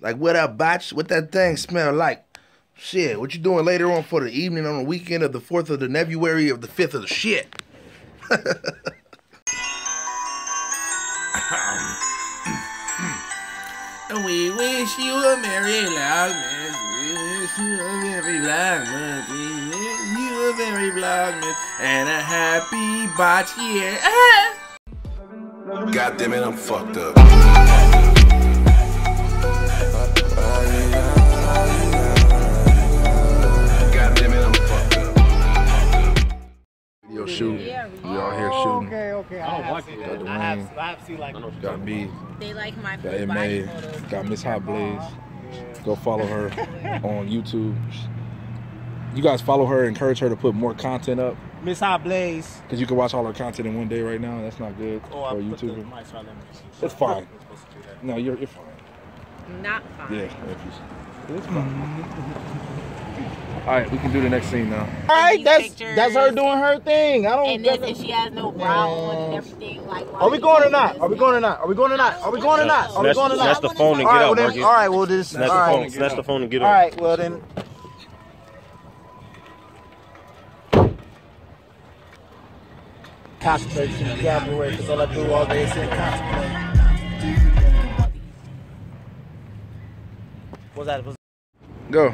Like what that botch? What that thing smell like? Shit, what you doing later on for the evening on the weekend of the 4th of the February of the 5th of the shit? We wish you a merry vlogmas. We wish you a merry vlogmas. We wish you a merry vlogmas and a happy botch year. God damn it, I'm fucked up. God damn it, I'm fucked up. Video shoot. We all here Oh, shooting. okay, okay. I don't like it. Got I have, I have seen like. Got me. They like my Got MA. photos. Got Miss Hot Blaze. Go follow her on YouTube. You guys follow her, encourage her to put more content up. Miss Hot Blaze. Because you can watch all her content in one day right now. That's not good Oh, I for a put the YouTuber. mic right let me see. It's fine. You're supposed to do that. No, you're, you're fine. Not fine. Yeah, if it's fine. Mm-hmm. All right, we can do the next scene now. All right, that's pictures. that's her doing her thing. I don't. And this, and she has no bra on and everything. Like, why Are we going or not? Are we going or not? Are we going or not? Are we going or not? Are we going or snatch not? the phone and get out, Marcus. all right, well this. Snatch the phone. right, Snatch the phone and get all up. right, well then. Concentrate to the because all I do all day is concentrate. What's that? What's Go.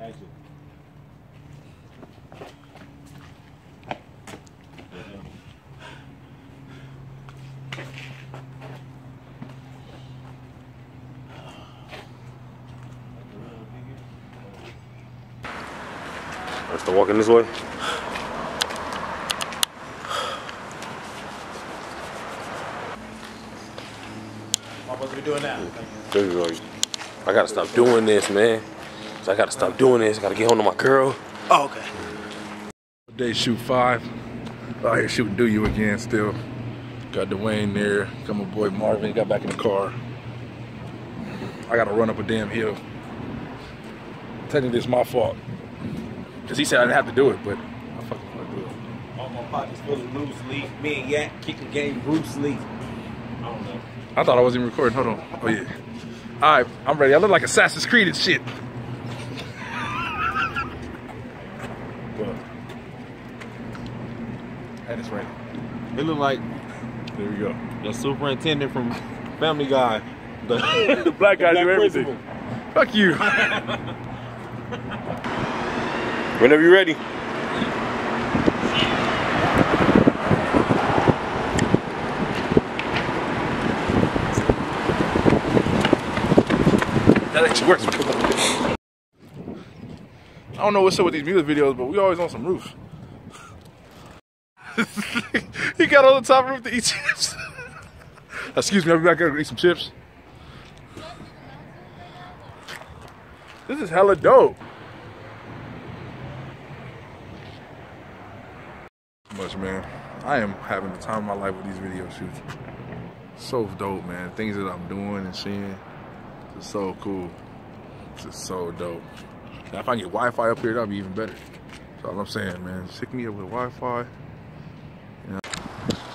Let's start walking this way. what supposed to be doing now? There you. I gotta stop doing this, man. So I gotta stop doing this. I gotta get home to my girl. Oh, okay. Day shoot five. Out here shooting do you again still. Got Dwayne there. Got my boy Marvin. Got back in the car. I gotta run up a damn hill. Technically it's my fault. Cause he said I didn't have to do it, but I fucking wanna do it. All my pockets full of loose leaf. Me and Yak kicking game Bruce Lee. I don't know. I thought I wasn't even recording. Hold on. Oh yeah. Alright, I'm ready. I look like Assassin's Creed and shit. But and it's ready. It look like There we go. the superintendent from Family Guy. The, The black guy black do everything. principal. Fuck you. Whenever you're ready. That actually works. I don't know what's up with these music videos, but we always on some roofs. he got on the top roof to eat chips. Excuse me, I'll be back here to eat some chips. This is hella dope. Much man. I am having the time of my life with these video shoots. So dope, man. Things that I'm doing and seeing. It's so cool. It's just so dope. Now, if I get Wi-Fi up here, that'll be even better. That's all I'm saying, man. Just me up with Wi-Fi.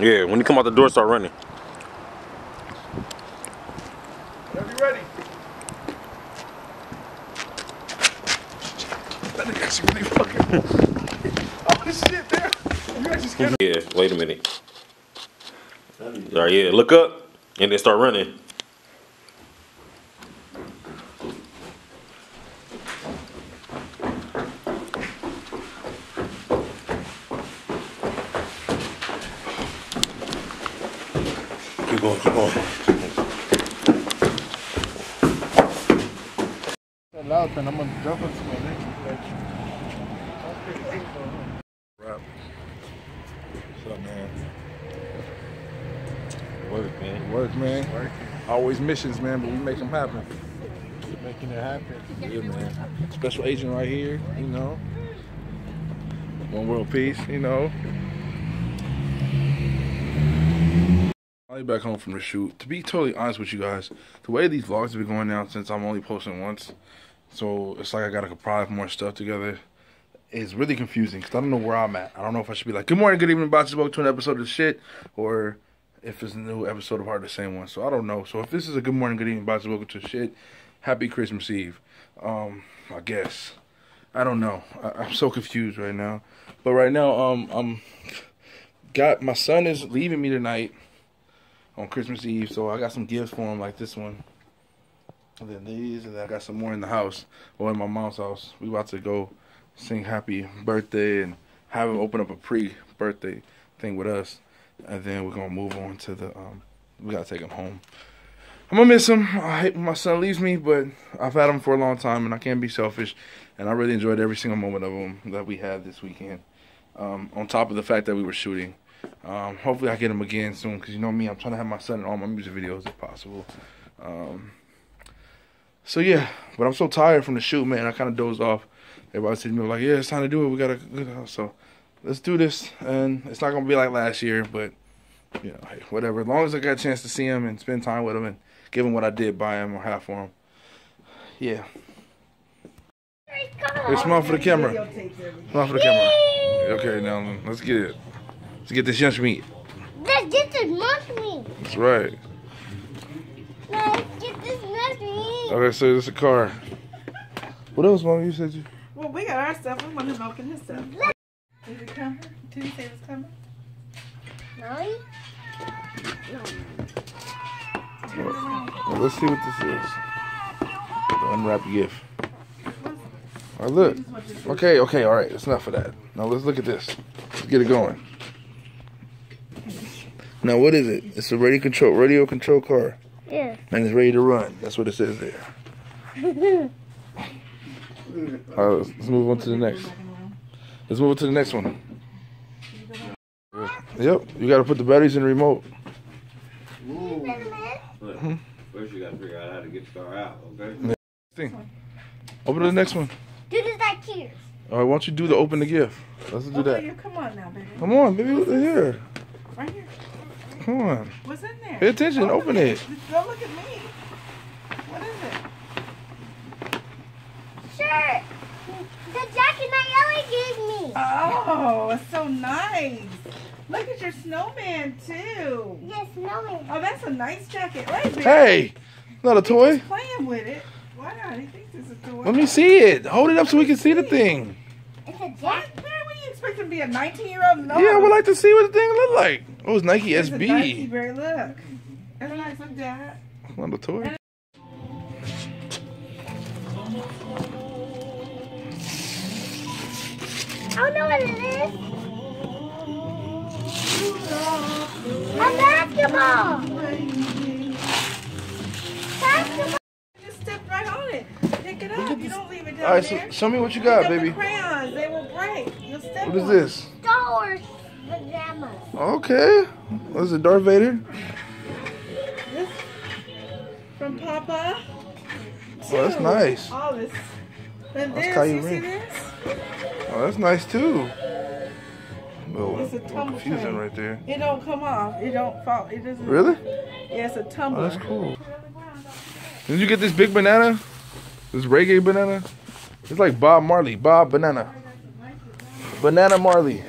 Yeah, when you come out the door, start running. Whenever you ready. That nigga actually really fucking. oh shit, there. You Yeah, wait a minute. All right, yeah, look up and then start running. Keep going, keep going. Loud, and I'm gonna jump into my next up, man? Work, man. Work, man. Always missions, man, but we make them happen. Making it happen. Yeah, man. Special agent right here, you know. One world peace, you know. Finally back home from the shoot. To be totally honest with you guys, the way these vlogs have been going now since I'm only posting once, so it's like I gotta compile more stuff together. It's really confusing because I don't know where I'm at. I don't know if I should be like, "Good morning, good evening, Botches. Welcome to an episode of shit," or if it's a new episode of Hard the Same One. So I don't know. So if this is a good morning, good evening, Botches. Welcome to shit. Happy Christmas Eve. Um, I guess. I don't know. I, I'm so confused right now. But right now, um, I'm got my son is leaving me tonight on Christmas Eve, so I got some gifts for him, like this one, and then these, and then I got some more in the house, or in my mom's house. We about to go sing happy birthday and have him open up a pre-birthday thing with us, and then we're gonna move on to the. Um, we gotta take him home. I'm gonna miss him. I hate when my son leaves me, but I've had him for a long time, and I can't be selfish. And I really enjoyed every single moment of him that we had this weekend. Um, on top of the fact that we were shooting. Um, hopefully I get him again soon because you know me, I'm trying to have my son in all my music videos if possible. Um, so yeah, but I'm so tired from the shoot, man. I kind of dozed off. Everybody said to me like, "Yeah, it's time to do it. We gotta." So let's do this, and it's not gonna be like last year, but you know, hey, whatever. As long as I got a chance to see him and spend time with him and give him what I did buy him or have for him, yeah. Hey, smile for the camera. Smile for the camera. Okay, now let's get it. Let's get this lunch meat. Let's get this mushroom. That's right. Let's get this mushroom. Okay, so this is a car. What else, Mom? You said you. Well, we got our stuff. We want him open his stuff. Is it coming? Did he say it was coming? No? Well, let's see what this is. The unwrapped gift. All right, look. Okay, okay, all right. It's enough of that. Now let's look at this. Let's get it going. Now, what is it? It's a radio control, radio control car, Yeah. and it's ready to run. That's what it says there. All right, let's, let's move on to the next. Let's move on to the next one. Yep, you got to put the batteries in the remote. First, you gotta figure out how to get the car out, okay? Thing. Open to the next one. Do this like here. All right, why don't you do the open the gift? Let's do Oh, that. you come on now, baby. Come on, baby, look here. Right here. Come on. What's in there? Pay attention, open it. Don't look at me. What is it? Sure. The jacket Nayeli gave me. Oh, it's so nice. Look at your snowman too. Yes, no. Oh, that's a nice jacket. Wait, baby. Hey, not a toy. He's playing with it. Why not? He thinks it's a toy. Let me see it. Hold it up so we can see the thing. It's a jacket. Man, what do you expect to be a 19 year old? No. Yeah, I would like to see what the thing looked like. Oh, it's Nike It's a Nike SB. bear. Look. That's nice. Look, Dad. Not a toy. Oh, I don't know what it is. A basketball. Basketball. Just step right on it. Pick it up. You don't leave it down All right, so show me what you got, baby. The crayons. They will break. You'll step What is this? Star Wars pajamas. Okay. What is it, Darth Vader? This from Papa. Oh, that's nice. All this. And That's this, Kylie you see this? Oh, that's nice too. Oh, It's a little tumble confusing tray. right there. It don't come off. It don't fall. It doesn't. Really? Yeah, it's a Oh, tumbler. that's cool. Did you get this big banana? This reggae banana? It's like Bob Marley. Bob Banana. Banana Marley.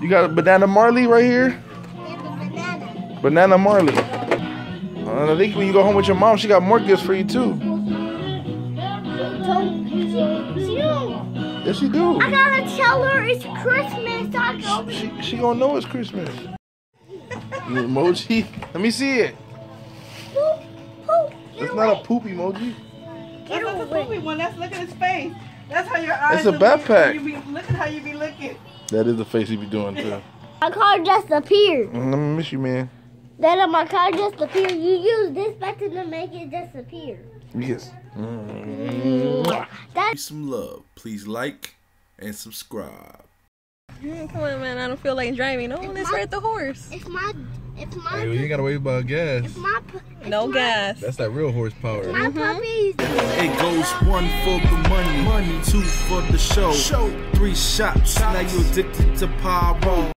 You got a Banana Marley right here? banana. Banana Marley. And I think when you go home with your mom, she got more gifts for you too. Don't, she, she don't. Yes, she do. I gotta tell her it's Christmas. I can open She, she gonna know it's Christmas. You emoji? Let me see it. poop, poop. Get It's away. not a poop emoji. That's not the poopy one. That's look at his face. That's how your eyes. It's a look when backpack. You be, look at how you be looking. That is the face he be doing too. My car just appeared. Mm, Let me miss you, man. Then my car just appeared. You use this button to make it disappear. Yes. Mm. That's Some love. Please like and subscribe. Come on, man. I don't feel like driving. Oh, let's ride the horse. it's my If my Hey, well, you ain't gotta wait about gas. if my if No my, gas. That's that real horsepower. My puppies. It goes one for the money, money, two for the show, show, three shots. Now you addicted to pyro.